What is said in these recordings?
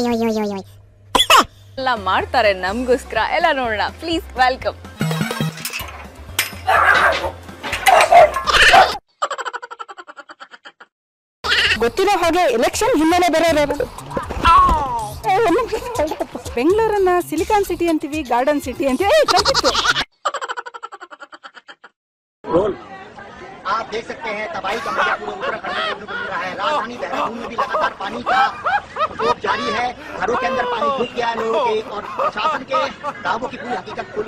ಏನೆಲ್ಲ ಮಾಡ್ತಾರೆ ನಮಗೋಸ್ಕರ ಎಲ್ಲ ನೋಡೋಣ ಪ್ಲೀಸ್ ವೆಲ್ಕಮ್ ಗೊತ್ತಿರೋ ಹಾಗೆ ಎಲೆಕ್ಷನ್ ಹಿನ್ನೆಲೆ ಬರೋರು ಬೆಂಗಳೂರನ್ನ ಸಿಲಿಕಾನ್ ಸಿಟಿ ಅಂತೀವಿ ಗಾರ್ಡನ್ ಸಿಟಿ ಅಂತೀವಿ ಏ, ತಪ್ಪಿತ್ತು. रोल आप देख सकते हैं तबाही का मजा पूरे उत्तराखंड में देखने को मिल रहा है राजधानी देहरादून में भी लगातार पानी का प्रकोप जारी है। घरों के अंदर पानी घुस गया लोगों के और प्रशासन के। दावों की पूरी हकीकत खुल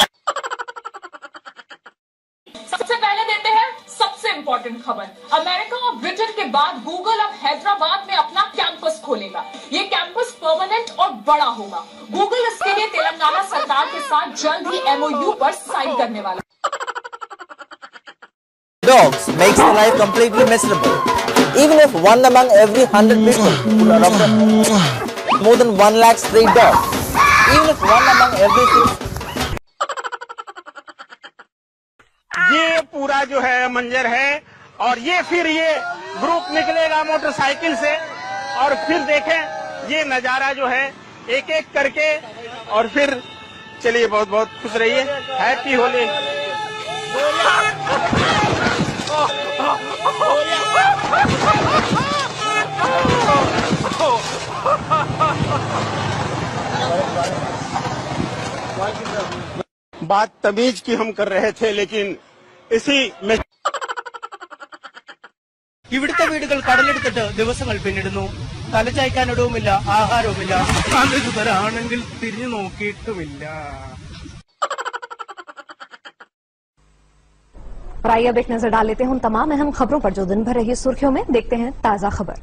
सबसे पहले देते हैं सबसे इम्पोर्टेंट खबर। अमेरिका और ब्रिटेन के बाद गूगल अब हैदराबाद में अपना कैंपस खोलेगा। ये कैंपस परमानेंट और बड़ा होगा। गूगल इसके लिए तेलंगाना सरकार के साथ जल्द ही एमओयू पर साइन करने वाला। Dogs makes the life completely miserable. Even if one among every hundred people would adopt a, more than one lakh stray dogs, even if one among every six ये पूरा जो है मंजर है और ये फिर ये ग्रुप निकलेगा मोटरसाइकिल से और फिर देखें ये नज़ारा जो है एक एक करके और फिर चलिए बहुत बहुत खुश रहिए हैप्पी होली बात तमीज की हम कर रहे थे लेकिन इसी में ഇവിടുത്തെ വീടുകൾ കടലെടുത്തിട്ട് ദിവസങ്ങൾ പിന്നിടുന്നു തലചായ്ക്കാനിടവുമില്ല ആഹാരവുമില്ല അനധികൃതരാണെങ്കിൽ തിരിഞ്ഞു നോക്കിയിട്ടുമില്ല और आइए अब एक नजर डाल लेते हैं उन तमाम अहम खबरों पर जो दिन भर रही सुर्खियों में देखते हैं ताजा खबर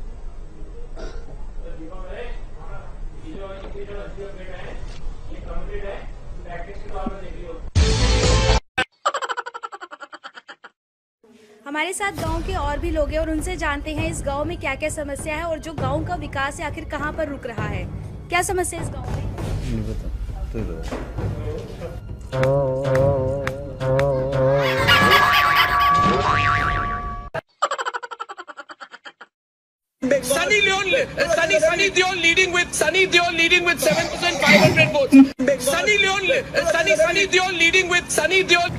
हमारे साथ गाँव के और भी लोग हैं और उनसे जानते हैं इस गाँव में क्या क्या समस्या है और जो गाँव का विकास है आखिर कहाँ पर रुक रहा है? क्या समस्या इस गाँव में? Sunny Leon, uh, Sunny Sunny Deol leading with Sunny Deol leading with seven percent five hundred votes. Sunny Leon, uh, Sunny Sunny Deol leading with Sunny Deol.